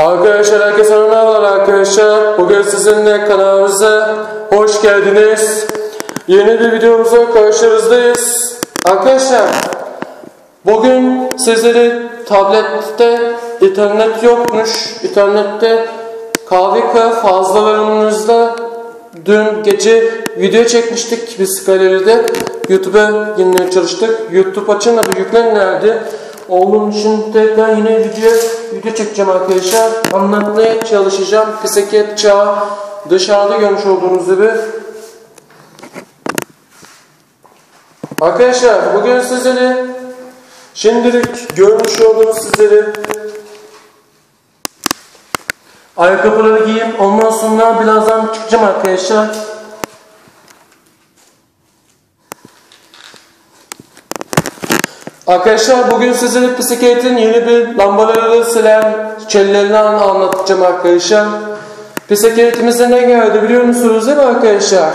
Arkadaşlar herkese merhabalar arkadaşlar. Bugün sizinle kanalımıza hoş geldiniz. Yeni bir videomuza karşınızdayız. Arkadaşlar bugün sizlere tablette internet yokmuş. İnternette KVK fazlalarımızda dün gece video çekmiştik biz galeride. YouTube'a yine çalıştık. YouTube açılmadı yüklenlerdi. Onun için tekrar yine video video çekeceğim arkadaşlar. Anlatmaya çalışacağım. Bisiklet çağı dışarıda görmüş olduğunuz gibi. Arkadaşlar bugün sizlere şimdilik görmüş olduğunuz sizlere ayakkabıları giyip ondan sonra birazdan çıkacağım arkadaşlar. Arkadaşlar bugün size bisikletin yeni bir lambaları silen çellerini anlatacağım arkadaşlar. Bisikletimize ne geldi biliyor musunuz değil mi arkadaşlar?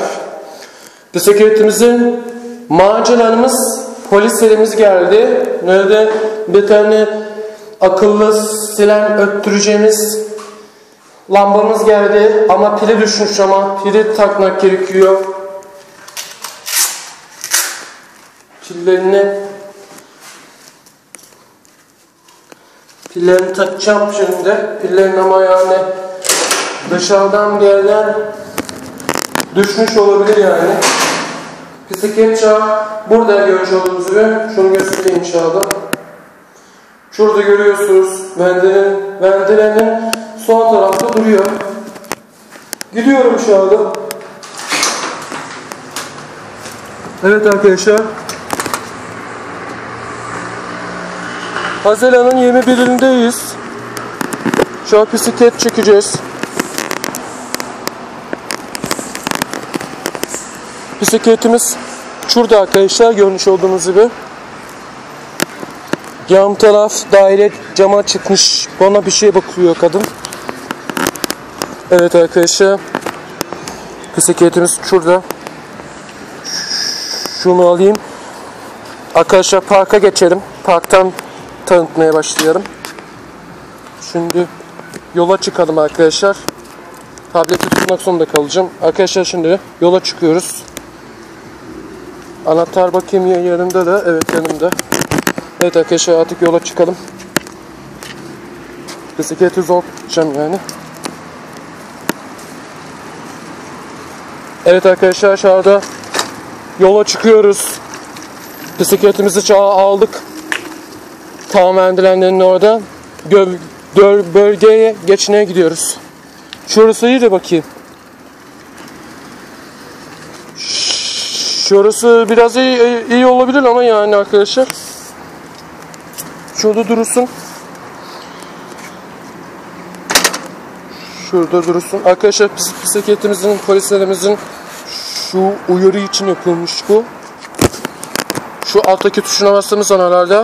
Bisikletimizin maceramız polislerimiz geldi. Nerede bir tane akıllı silen öttüreceğimiz lambamız geldi ama pili düşmüş ama pili takmak gerekiyor. Pillerini Pillerini takacağım şimdi. Pillerin ama yani dışarıdan bir yerden düşmüş olabilir yani. Bisiklet çağı burada görmüş olduğunuz gibi. Şunu göstereyim inşallah. Şurada görüyorsunuz vendirenin, vendirenin sol tarafta duruyor. Gidiyorum şu anda. Evet arkadaşlar. Haziran'ın 21'indeyiz. Şu an bisiklet çekeceğiz. Bisikletimiz şurada arkadaşlar görmüş olduğunuz gibi. Yan taraf daire cama çıkmış. Bana bir şey bakıyor kadın. Evet arkadaşlar. Bisikletimiz şurada. Şunu alayım. Arkadaşlar parka geçelim. Parktan tanıtmaya başlayalım. Şimdi yola çıkalım arkadaşlar. Tableti tutmak zorunda kalacağım. Arkadaşlar şimdi yola çıkıyoruz. Anahtar bakayım ya yanımda da. Evet yanımda. Evet arkadaşlar artık yola çıkalım. Bisikleti zor tutacağım yani. Evet arkadaşlar aşağıda yola çıkıyoruz. Bisikletimizi çağa aldık. Tam vendilenlerin orada gö gö bölgeye geçmeye gidiyoruz. Şurası iyi de bakayım. Şurası biraz iyi, iyi olabilir ama yani arkadaşlar. Şurada durursun. Şurada durursun. Arkadaşlar bisikletimizin, polislerimizin şu uyarı için yapılmış bu. Şu alttaki tuşuna bastığımız an herhalde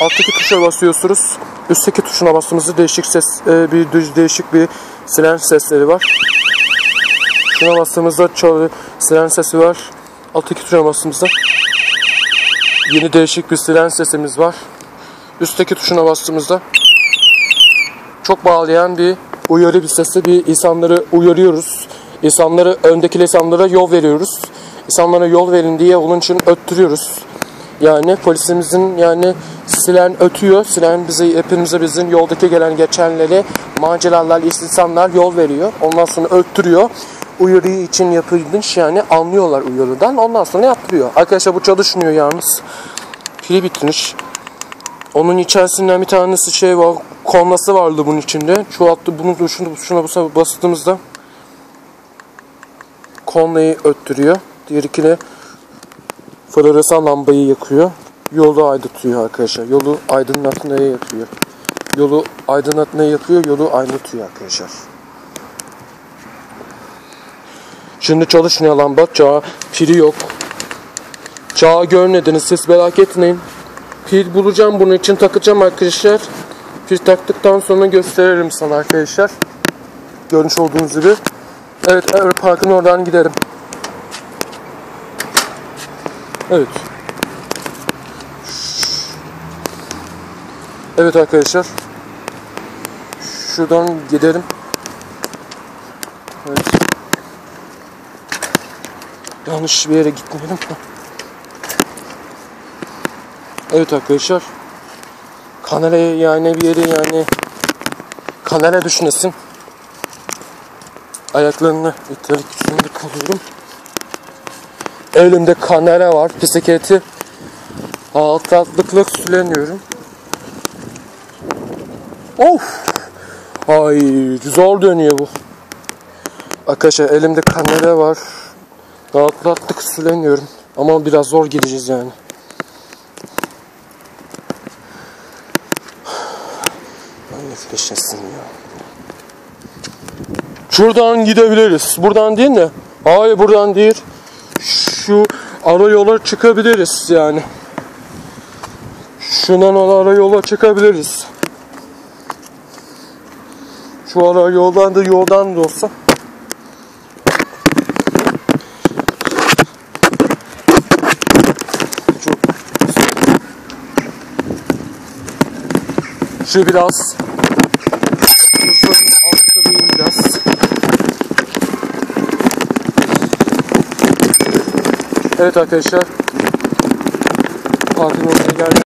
alttaki tuşa basıyorsunuz. Üstteki tuşuna bastığımızda değişik ses, e, bir değişik bir siren sesleri var. Şuna bastığımızda çalı, siren sesi var. Alttaki tuşuna bastığımızda yeni değişik bir siren sesimiz var. Üstteki tuşuna bastığımızda çok bağlayan bir uyarı bir sesi bir insanları uyarıyoruz. İnsanları öndeki insanlara yol veriyoruz. İnsanlara yol verin diye onun için öttürüyoruz. Yani polisimizin yani silen ötüyor. Silen bizi hepimize bizim yoldaki gelen geçenleri maceralar, insanlar yol veriyor. Ondan sonra öttürüyor. Uyarı için yapılmış yani anlıyorlar uyarıdan. Ondan sonra yaptırıyor. Arkadaşlar bu çalışmıyor yalnız. Pili bitmiş. Onun içerisinden bir tanesi şey var. Konması vardı bunun içinde. Şu altta bunu şunu şuna bastığımızda konlayı öttürüyor. Diğer ikine floresan lambayı yakıyor. Yolu aydınlatıyor arkadaşlar. Yolu aydınlatmaya yakıyor. Yolu aydınlatmaya yakıyor. Yolu aydınlatıyor arkadaşlar. Şimdi çalışmıyor lamba. Çağı pili yok. Çağı görmediniz siz merak etmeyin. Pil bulacağım bunun için takacağım arkadaşlar. Pil taktıktan sonra gösteririm sana arkadaşlar. Görmüş olduğunuz gibi. Evet, evet parkın oradan giderim. Evet. Evet arkadaşlar. şuradan giderim. Evet. Yanlış bir yere gitmeyelim. Evet arkadaşlar. Kanalaya yani bir yere yani kanala düşünesin. Ayaklarını ittirip üstünde kalıyorum. Elimde kanara var. Bisikleti alt altlıkla süleniyorum. Of! Ay zor dönüyor bu. Arkadaşlar elimde kamera var. Rahatlattık süleniyorum. Ama biraz zor gideceğiz yani. Ay nefreşesin ya. Şuradan gidebiliriz. Buradan değil de. Hayır buradan değil. Şu ara yola çıkabiliriz yani. Şundan ara yola çıkabiliriz. Şu ara yoldan da yoldan da olsa. Çok Şu biraz. Evet arkadaşlar. Parkın ortaya geldik.